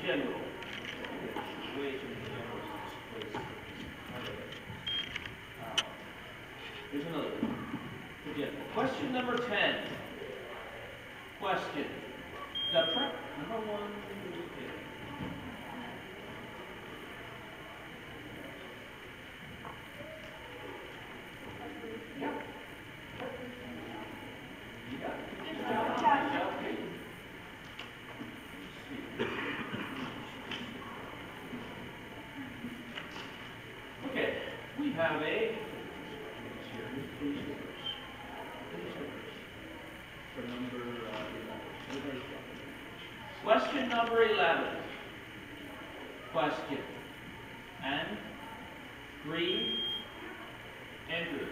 general. Here's another one. Question number ten. Question. The number one. okay. Yeah. You got it. Good job. Good job, Peyton. Okay, we have a, please the verse. Please the verse. For number uh, eleven. Everybody's got Question number eleven. Question. And Green, Andrew.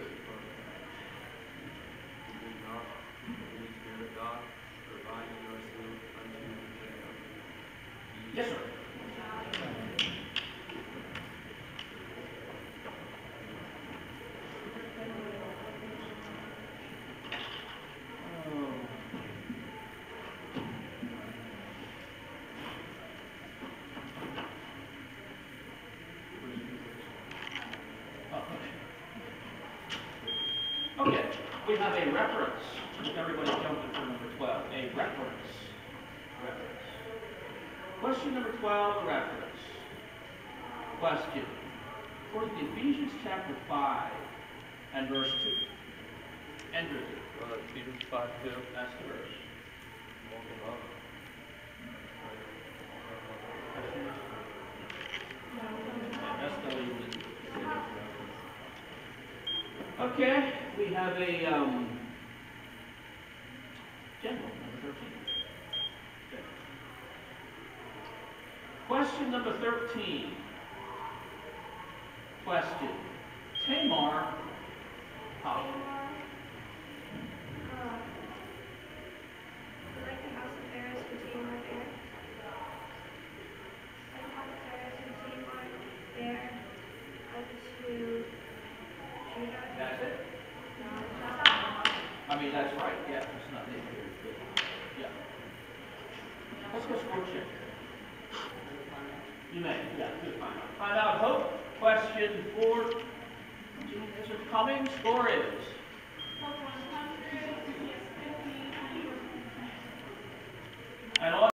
We have a reference. Everybody jumping for number twelve, a reference. Reference. Question number twelve, a reference. Question. According to Ephesians chapter five and verse two. Andrew, Uh, Ephesians five two, that's the verse. Okay, we have a, um, general, number thirteen. Okay. Question number thirteen. Question. Tamar I mean, that's right, yeah, it's not in here, yeah. Let's go score check. You may, yeah, good, find out. Find out, Hope, question four, it coming, score is?